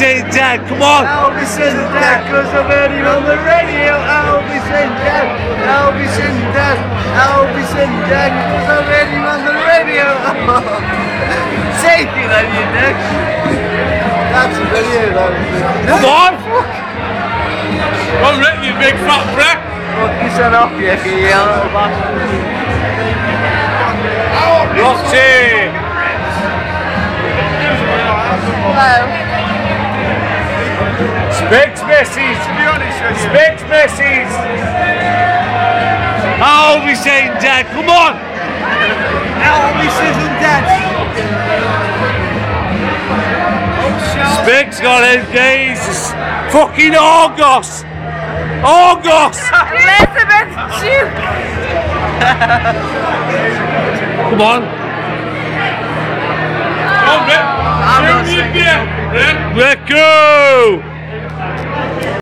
saying Dad, come on. Elvis and Dad, cause I've heard him on the radio. Elvis and Dad, Elvis and Dad, Elvis and Dad, cause I've heard him on the radio. Say it on you, Nick. That's brilliant, that Come on. Come on, you big fat prick. Fuck yourself off, you yellow bastard. Roxy. Specs Messies. Specs Messies. I'll be saying dead, Come on. I'll isn't dead. dad. Got his gaze. Fucking Argos. Argos. Elizabeth, shoot. Come on. Come on, Rick. Rick, go!